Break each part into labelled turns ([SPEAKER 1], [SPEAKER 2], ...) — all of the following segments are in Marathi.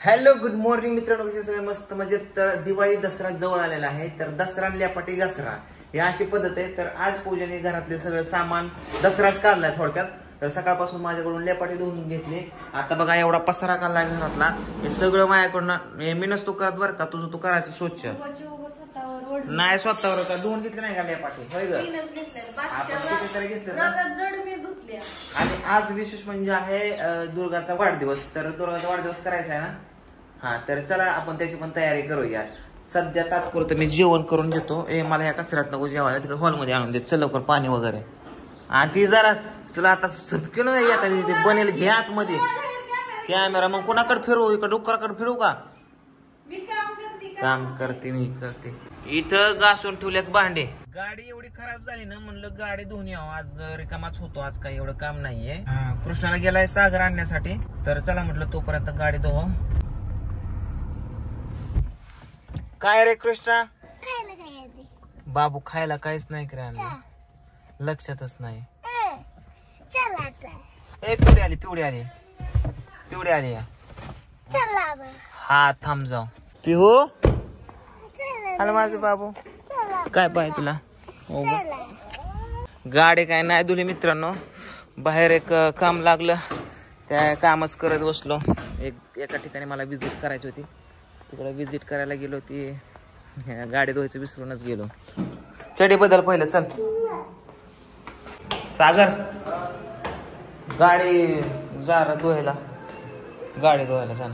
[SPEAKER 1] हॅलो गुड मॉर्निंग मित्रांनो कसे सगळे मस्त म्हणजे तर दिवाळी दसरा जवळ आलेला आहे तर दसरा लेपाटी दसरा. ही अशी पद्धत आहे तर आज पूजेने घरातले सगळं सामान. दसराच काढलाय थोडक्यात. तर सकाळपासून माझ्याकडून लेपाटी धुवून घेतली. आता बघा एवढा पसारा काढलाय घरातला. हे सगळं माझ्याकडून मी नसतो करत बरं का तुझं तू करायचं स्वच्छ. नाही स्वतःवर का? धुवून घेतली नाही का लेपाटी? होय ग. आपण कितीतरी घेतलं आणि आज विशेष म्हणजे आहे दुर्गाचा वाढदिवस. तर दुर्गाचा वाढदिवस करायचा आहे ना? हा तर चला आपण त्याची पण तयारी करूया. सध्या तात्पुरतं मी जेवण करून घेतो. ए मला ह्या कचऱ्यात नको जेवायला तिकडे हॉलमध्ये आणून दे. चल लवकर पाणी वगैरे. आणि ती जरा तुला आता सपकेलं एखादी ते बनेल घे आतमध्ये. कॅमेरा मग कोणाकडे फिरवू? इकडे
[SPEAKER 2] काम करते का?
[SPEAKER 1] काम करते. नाही करते. इथं घासून ठेवल्यात भांडे. गाडी एवढी खराब झाली ना म्हणलं गाडी धुवून यावं. आज रिकामाच होतो आज काही एवढं काम नाहीये. कृष्णाला गेलाय सागर आणण्यासाठी. तर चला म्हटलं तोपर्यंत गाडी धुव. काय रे कृष्णा? बाबू खायला काहीच नाही करे आणलं. लक्षातच नाही.
[SPEAKER 3] ए,
[SPEAKER 1] पिवडी आली पिवडी आली. पिवडी आली या. हा थांब जाऊ. पिहू? आलं माझं बाबू. काय पाहिजे तुला? हो गाडी काय नाही धुली मित्रांनो. बाहेर एक काम लागलं. त्या कामच करत बसलो. एक एका ठिकाणी मला विजिट करायची होती. तिकडे विजिट करायला गेलो ती ह्या गाडी धुवायचं विसरूनच गेलो. चढी बदल पहिलं चल. सागर. गाडी जा धुवायला. गाडी धुवायला जा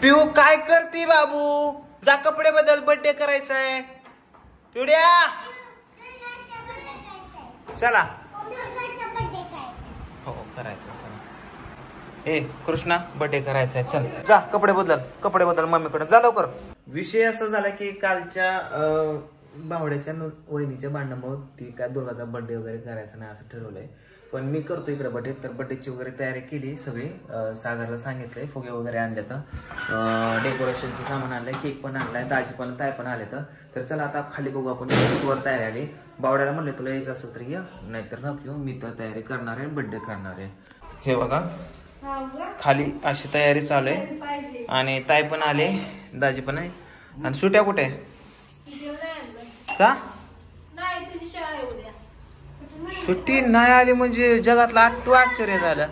[SPEAKER 1] पिऊ काय करते बाबू? जा कपडे बदल बड्डे करायचा आहे पिवड्या! चला.
[SPEAKER 3] काय?
[SPEAKER 1] हो करायचं चला. ए कृष्णा बर्थडे करायचा आहे चल. जा कपडे बदल कपडे बदल मम्मीकडे. जा लवकर. विषय असा झाला की कालच्या भावड्याच्या नु- वहिनीच्या भांडणामुळे ती काय दुर्गाचा बर्थडे वगैरे करायचा नाही असं ठरवलंय. पण मी करतो इकडे बर्थडे तर बर्थडेची वगैरे तयारी केली सगळी. सागरला सांगितलंय फुगे वगैरे आणले तर. डेकोरेशनचं सामान आणलंय केक पण आणलाय दाजी पण ताय पण आले तर तर चला आता खाली बघू आपण वर तयारी आली. बावड्याला म्हणले तुला यायचं असेल तर या. नाहीतर नको येऊ. मी तर तयारी करणार आहे बड्डे करणार आहे. हे बघा खाली अशी तयारी चालू आहे. आणि ताई पण आले दाजी पण आहे. आणि सुट्या कुठे आहे? का? सुट्टी नाही आली म्हणजे जगातलं आठवं आश्चर्य झालं.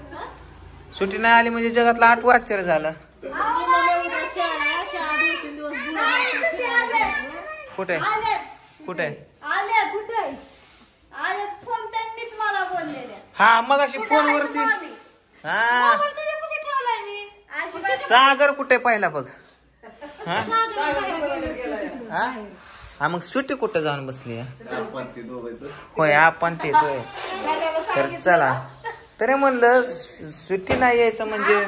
[SPEAKER 1] सुट्टी नाही आली म्हणजे जगातलं आठवं आश्चर्य झालं.
[SPEAKER 2] कुठे? कुठे उद्या शाळा शाळा दोन तीन दिवस बुडवणार.
[SPEAKER 1] कुठे
[SPEAKER 2] आले
[SPEAKER 1] कुठे
[SPEAKER 2] आले कुठे आले फोन त्यांनीच मला बोललेल्या
[SPEAKER 1] हा मग अशी फोनवरती? हा. सागर कुठे पाहिला बघ. हा? हा? हा मग सुट्टी कुठे जाऊन बसली आहे? होय आपण ते होय तर चला. तरी म्हणलं सु- सुट्टी नाही यायचं म्हणजे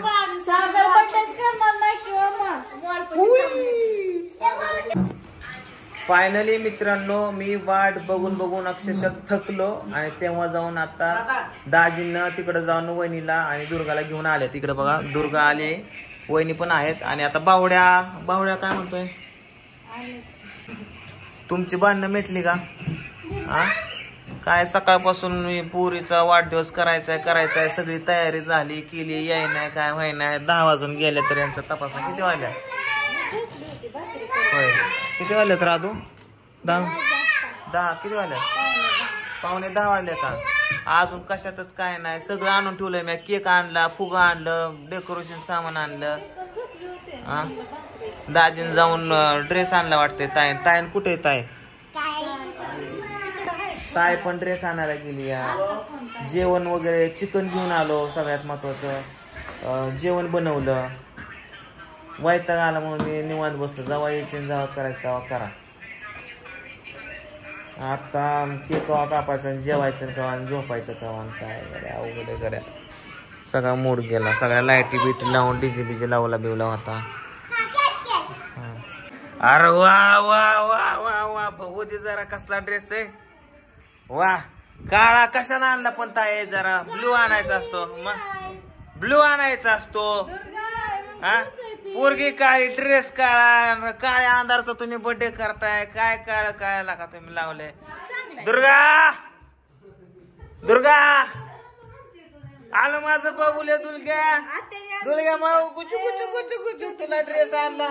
[SPEAKER 2] सागर बड्डेच करणार नाही किंवा मग वॉलपाशी
[SPEAKER 1] फायनली मित्रांनो मी वाट बघून बघून अक्षरशः थकलो आणि तेव्हा जाऊन आता दाजींना तिकडे जाऊन वहिनीला आणि दुर्गाला घेऊन आले. तिकडे बघा दुर्गा आले वहिनी पण आहेत. आणि आता बावड्या बावड्या काय म्हणतोय? तुमची भांडणं मिटली का? हा काय सकाळपासून मी पुरीचा वाढदिवस करायचा आहे करायचा आहे सगळी तयारी झाली केली याय नाही काय व्हाय नाही दहा वाजून गेले तर यांचा तपासणा किती होय किती वाजले तर राधू दहा? दहा. किती वाजले? पावणे दहा वाजले का? अजून कशातच काय नाही. सगळं आणून ठेवलंय मी. केक आणला फुगा आणलं डेकोरेशन सामान आणलं. हा दाजीन जाऊन ड्रेस आणला वाटतंय. ताय तायन कुठे ताय ताय पण ड्रेस आणायला गेली या. जेवण वगैरे चिकन घेऊन आलो सगळ्यात महत्वाचं. जेवण बनवलं. वैताग आला म्हणून मी निवांत बसलो. जेव्हा यायचे जेव्हा करायचं तेव्हा करा. आता केक कवा कापायचं जेवायचं कवा आणि झोपायचं कवा काय गड्या अवघड गड्या. सगळा मूड गेला. सगळ्या लाईटी बिटी लावून डीजे बीजे लावला बिवला होता. अरे वा वा वा वा वा. बघू दे जरा कसला ड्रेस आहे. वा. काळा कशाला आणला पण ताई जरा? ब्लू आणायचा असतो. मग ब्लू आणायचा असतो. हा? पोरगी काळी ड्रेस काळा काळ्या अंधारचा तुम्ही बर्थडे करताय. काय काळ काळ्याला का तुम्ही लावले? दुर्गा! दुर्गा! आलं माझं बाबूल्या दुलग्या. दुलग्या माऊ कुचू कुचू कुचू कुचू तुला ड्रेस आणला.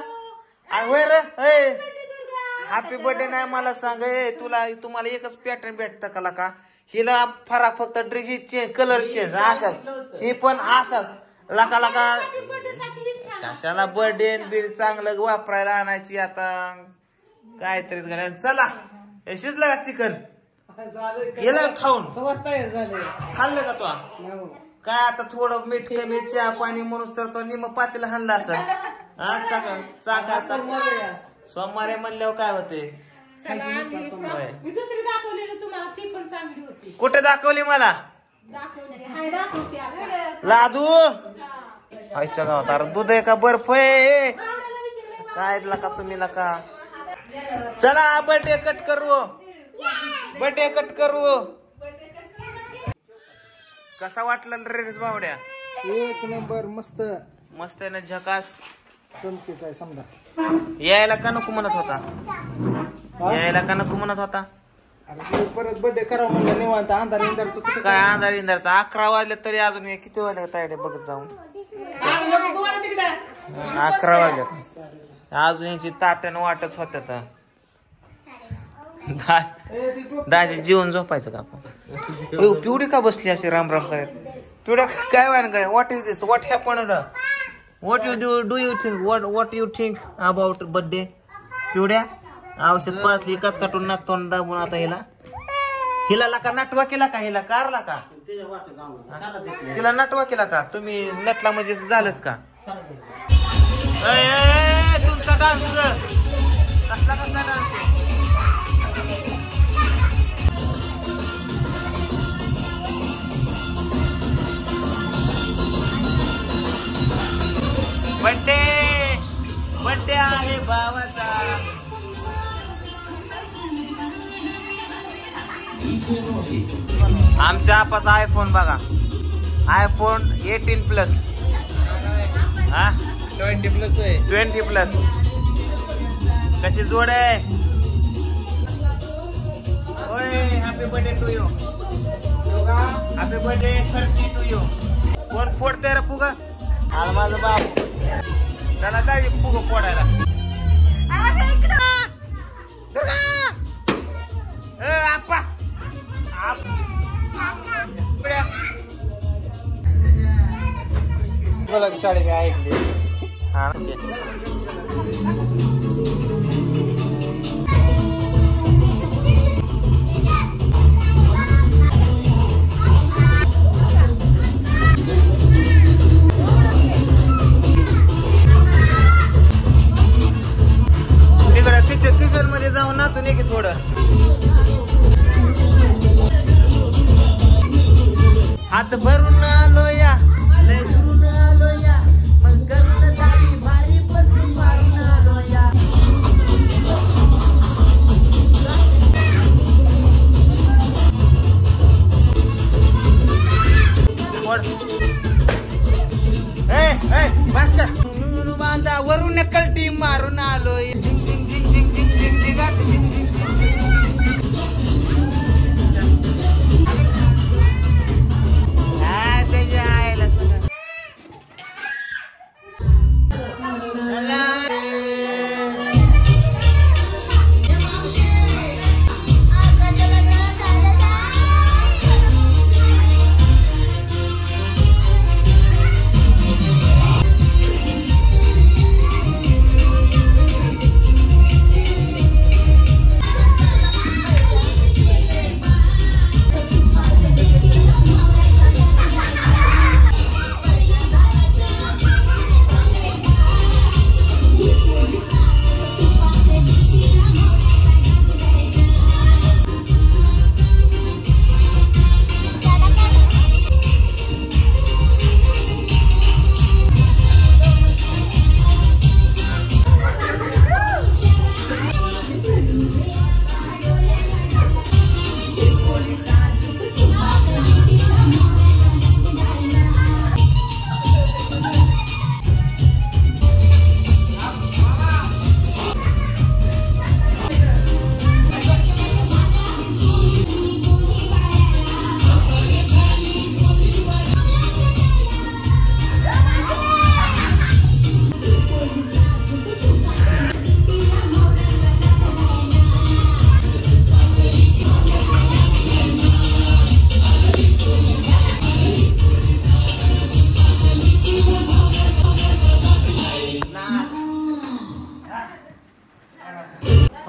[SPEAKER 1] हॅपी बर्थडे नाही मला सांग ए तुला तुम्हाला एकच पॅटर्न भेटत का का हिला फरक फक्त ड्रेस चेंज कलर चेंज असाच. ही पण असाच. लका लका. कशाला बर्थडे बिल चांगलं वापरायला आणायची आता? काहीतरीच घालायचं चला हे शिजलं का चिकन? गेलं खाऊन. खाल्लं का तू? काय आता थोडं मीठ कमी चहा पाणी म्हणून तर तो निम पातेला हाणला असं? हा चाका चाका चाका. सोमवारी म्हणल्यावर काय होते?
[SPEAKER 2] चला आणली.
[SPEAKER 1] होय.
[SPEAKER 2] मी दुसरी दाखवलेली तुम्हाला ती पण चांगली होती.
[SPEAKER 1] कुठे दाखवली मला? लादू. आईच्या गावात. अरे दूध आहे का? बर्फ आहे. काय का तुम्ही का? चला बर्थडे कट करू. बर्थडे कट करू. कसा वाटला ड्रेस बावड्या?
[SPEAKER 4] एक नंबर मस्त.
[SPEAKER 1] मस्त आहे ना झकास.
[SPEAKER 4] चमकीचा आहे समजा.
[SPEAKER 1] यायला का नको म्हणत होता? यायला का नको म्हणत होता?
[SPEAKER 4] परत बर्थडे करावं म्हणलं निवांत अंधार इंधारचं
[SPEAKER 1] काय अंधार इंधारचा अकरा वाजले तरी अजून किती वाजले तायडे बघत जाऊन. अकरा वाजत अजून यांची ताट्यानं वाटच होत्यात दा- दाजी जीवन झोपायचं का आपण? पिवडी का बसली अशी राम राम करत? पिवड्या काय वाण what is this what happen what you do do you think what what you think about birthday पिवड्या औषध पाचली एकाच काटून नाक तोंड दाबून आता हिला हिला का नाटवा केला का? हिला कारला का? तिला नटवा केला का? तुम्ही नटला म्हणजे झालंच का? तुमचा डान्स कसला कसला डान्स बड्डे बड्डे आहे भावाचा आमच्या आपाचा आयफोन बघा. आयफोन एटीन प्लस हा?
[SPEAKER 4] ट्वेंटी प्लस आहे.
[SPEAKER 1] ट्वेंटी प्लस कशी जोड आहे? Happy birthday to you happy birthday thirty to you कोण फोडते रे फुग? आला माझा बाबू त्याला जाई फुग फोडायला?
[SPEAKER 4] बोला शाळेत ऐकली
[SPEAKER 1] हा, तिकडं किचन किचनमध्ये जाऊन नाचून ये की थोडं. हात भरून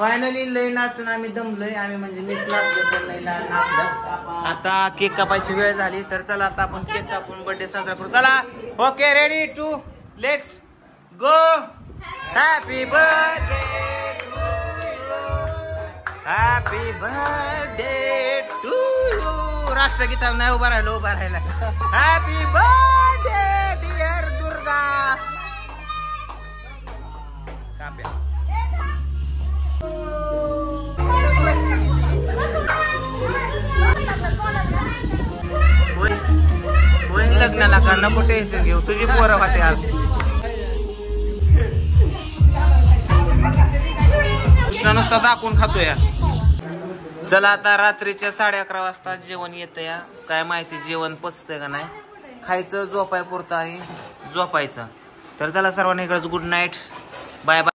[SPEAKER 1] फायनली लय नाचून आम्ही दमलोय. आम्ही म्हणजे मीच नाचलो पण नाचलं. आता केक कापायची वेळ झाली तर चला आता आपण केक कापून बर्थडे साजरा करू. चला. Okay ready to let's go happy birthday happy birthday to you नाही उभा राहिलो उभा राहिला. हॅपी बर्थडे लग्नाला का? नको टेन्शन घेऊ. तुझी पोरं खाते आज. कृष्णा नुसता दाखवून खातोय. चला आता रात्रीच्या साडे अकरा वाजता जेवण येतं या काय माहिती जेवण पचतंय का नाही. खायचं झोपाय पुरतं आणि झोपायचं. तर चला सर्वांनी इकडंच गुड नाईट बाय बाय